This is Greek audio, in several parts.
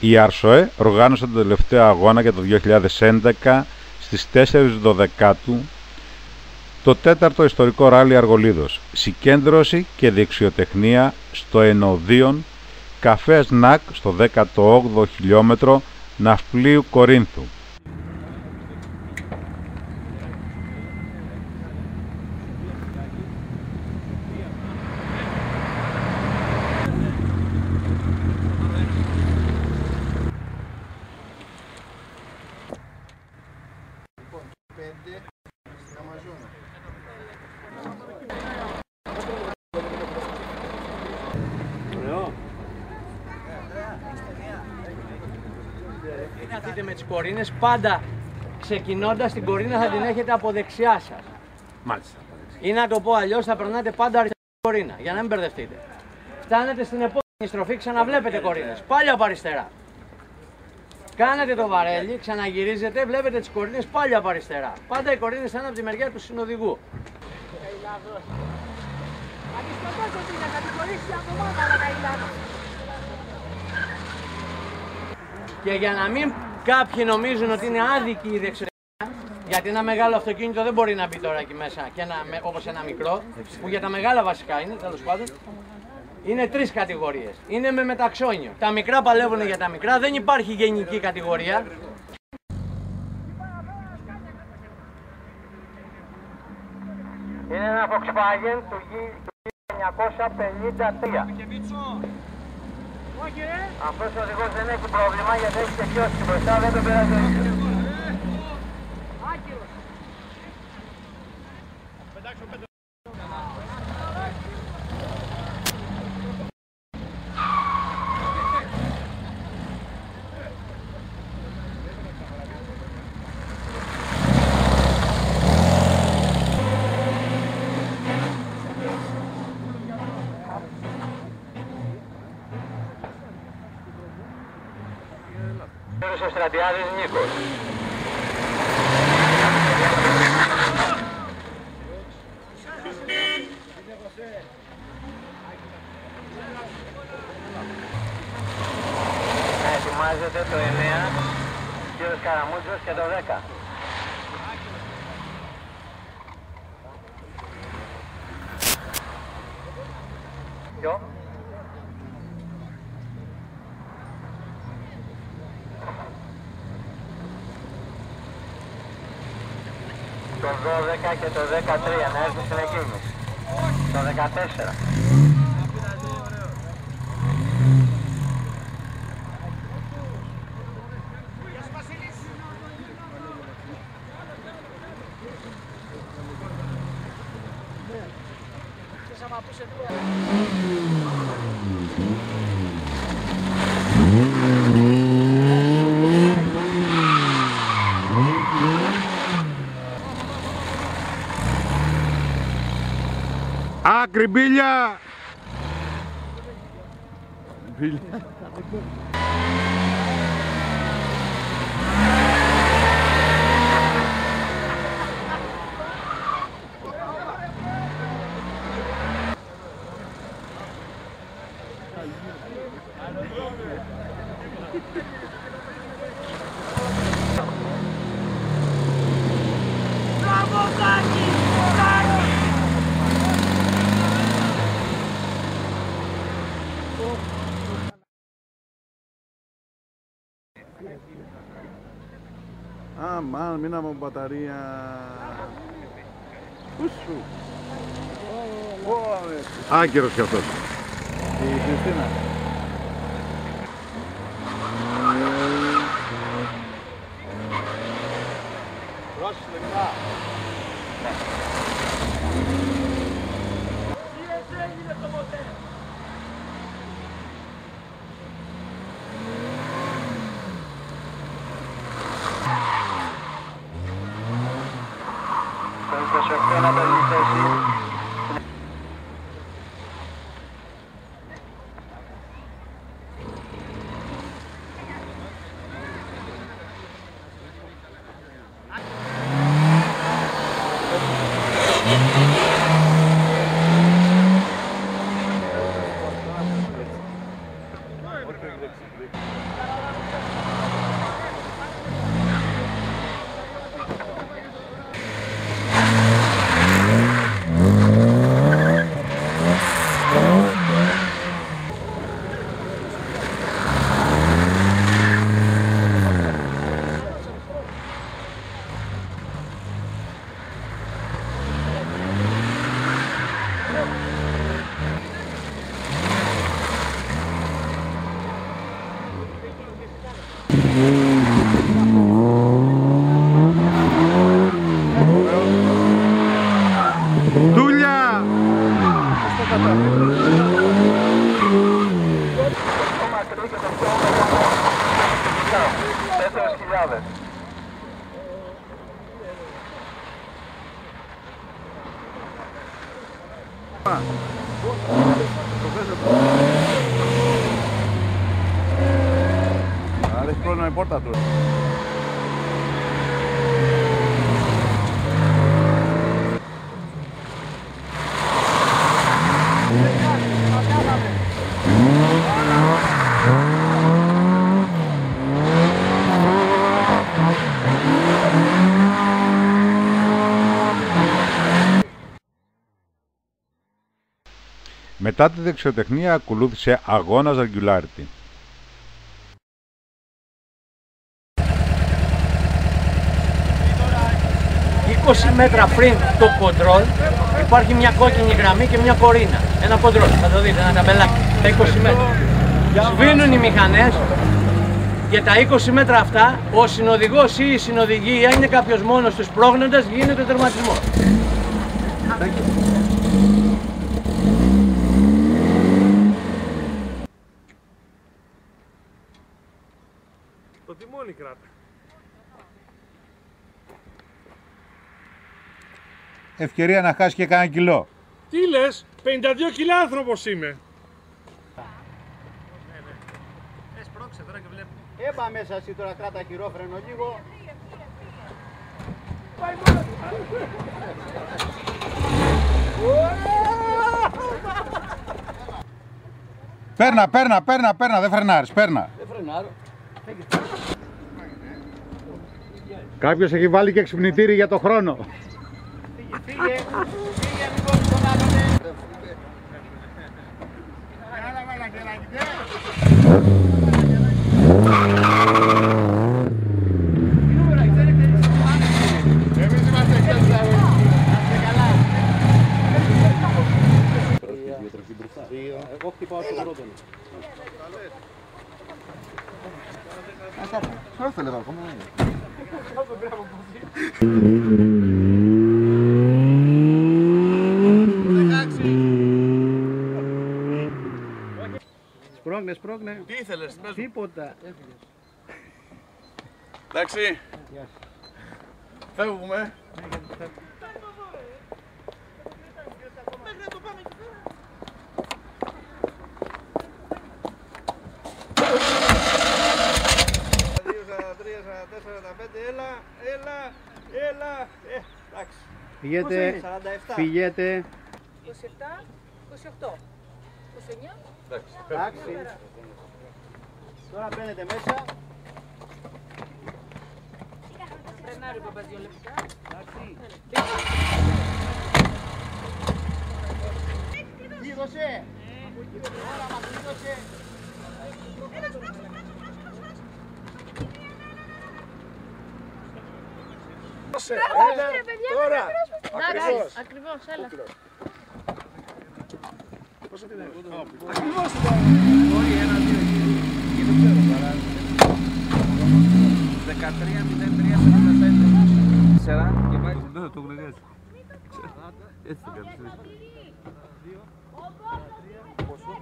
Η Αρσοέ οργάνωσε τον τελευταίο αγώνα για το 2011 στις 4 Δωδεκάτου το τέταρτο ιστορικό ράλι Αργολίδος. Συγκέντρωση και δεξιοτεχνία στο Ενωδίον καφέ Σνακ στο 18ο χιλιόμετρο Ναυπλίου Κορίνθου. να δείτε με τις κορίνες, πάντα ξεκινώντας την κορίνα θα την έχετε από δεξιά σας. Μάλιστα. Ή να το πω αλλιώς θα περνάτε πάντα αριστερά κορίνα, για να μην μπερδευτείτε. Φτάνετε στην επόμενη στροφή, ξαναβλέπετε κορίνες, πάλι από αριστερά. Κάνετε το βαρέλι, ξαναγυρίζετε, βλέπετε τις κορίνες πάλι από αριστερά. Πάντα οι κορίνες θα είναι από τη μεριά του συνοδηγού. Και για να μην κάποιοι νομίζουν ότι είναι άδικη η δεξιότητα, γιατί ένα μεγάλο αυτοκίνητο δεν μπορεί να μπει τώρα εκεί μέσα και ένα, όπως ένα μικρό, που για τα μεγάλα βασικά είναι, τέλος πάντων, είναι τρεις κατηγορίες. Είναι με μεταξόνιο. Τα μικρά παλεύουν για τα μικρά, δεν υπάρχει γενική κατηγορία. Είναι ένα Volkswagen του 1953. Αυτός ο οδηγός δεν έχει πρόβλημα γιατί έχει και μπροστά, δεν τον πειράζει ο ίδιος. Ο Στρατιάδης Νίκος. Ετοιμάζεται το 9, κύριος Καραμούτζος και το 10. Το 12 και το 13 να έρθει στην εκκίνηση. Το 14. Gribilla! Gribilla. Αμάν, μείναμε από μπαταρία. Ούσου. Άκυρος κι αυτός. Η Χριστίνα. Πρόσεχε λεπτά. and, and Μετά τη δεξιοτεχνία ακολούθησε αγώνας regularity. ...20 μέτρα πριν το κοντρόλ υπάρχει μια κόκκινη γραμμή και μια κορίνα. Ένα κοντρόλ, θα το δείτε, ένα ταμπελάκι. Τα 20 μέτρα. Σβήνουν οι μηχανές και τα 20 μέτρα αυτά ο συνοδηγός ή η συνοδηγή, αν είναι κάποιος μόνος τους πρόγνοντας, γίνεται ο τερματισμός. Το τιμόνι κράτα. Ευκαιρία να χάσει και κανένα κιλό. Τι λες, 52 κιλά άνθρωπος είμαι. Έμπα μέσα εσύ τώρα κράτα χειρόφρενο λίγο. Παίρνα, παίρνα, παίρνα, παίρνα, δεν φρενάρεις, παίρνα. Δεν φρενάρω. Κάποιος έχει βάλει και ξυπνητήρι για το χρόνο. Φύγε, φύγε λοιπόν τον άλλον. Εγώ χτυπάω στον πρώτο. Σπρώγνε, σπρώγνε. Τι ήθελες, πες μου. Τίποτα. Εντάξει. Φεύγουμε. Έλα, έλα, έλα. Ε, εντάξει. Φυγέτε, 47. φυγέτε. 27, 28, 29. Εντάξει. Τώρα μπαίνετε μέσα. Φρενάρει ο δύο λεπτά. Κλείδωσε. Τώρα μας κλείδωσε. Έλα, τώρα. Εντάξει, ακριβώς, έλα. Ακριβώς το πάω. Όλοι ένα, δύο, εκεί. Δεν ξέρω, αλλά... 13, 03, 45. 4 και πάει. Δεν θα το γνωρίζει. Έτσι θα κάνεις. Πόσο,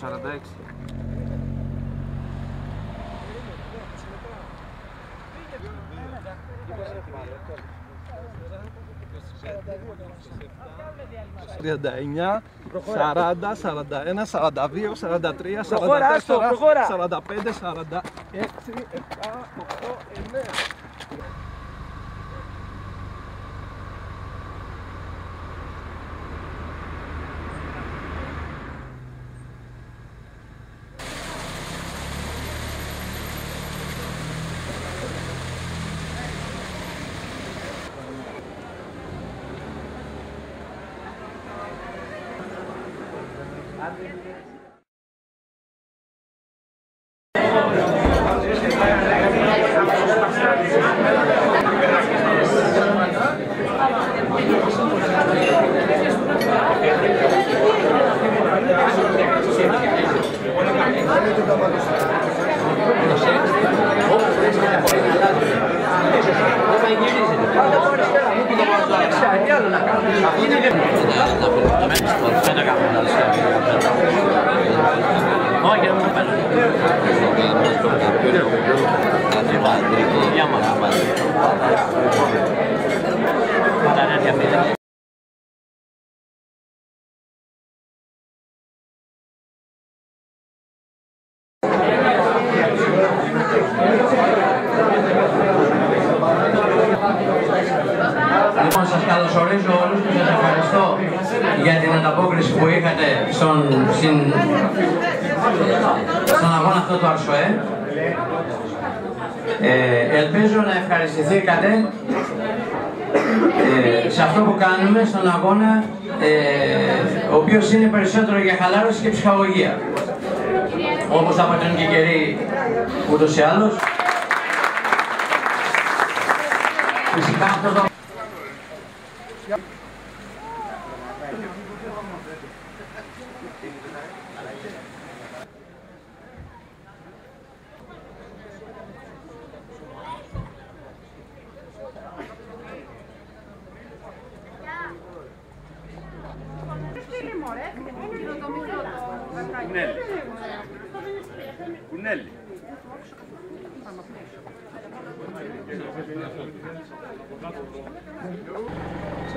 46. Thank you. 39, 40, 41, 42, 43, 44, 45, 46, 7, 8, 9. I'm Λοιπόν, σας καλωσορίζω όλους και σας ευχαριστώ για την ανταπόκριση που είχατε στον, στην, στον αγώνα αυτό του Αρσοέ. Ε, ελπίζω να ευχαριστηθήκατε ε, σε αυτό που κάνουμε στον αγώνα ε, ο οποίος είναι περισσότερο για χαλάρωση και ψυχαγωγία. Όπως θα πατρούν και καιροί ούτως ή άλλως. Φυσικά αυτό το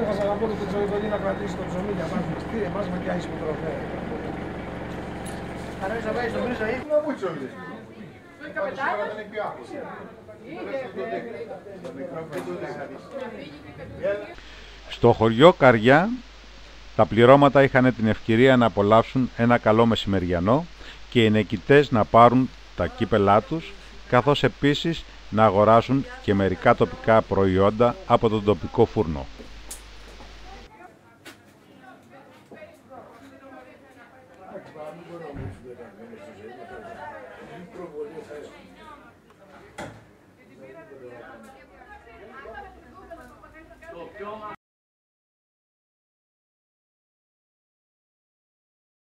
Ξέχασα να πω ότι το Τζοϊδονί να κρατήσει το ψωμί για μας. Τι εμάς με πιάσεις που τροφέα. Χαράζει να πάει στον πρίζα ή. Να πού τσόλι. Στο χωριό Καριά τα πληρώματα είχαν την ευκαιρία να απολαύσουν ένα καλό μεσημεριανό και οι νεκητές να πάρουν τα κύπελά τους καθώς επίσης να αγοράσουν και μερικά τοπικά προϊόντα από τον τοπικό φούρνο.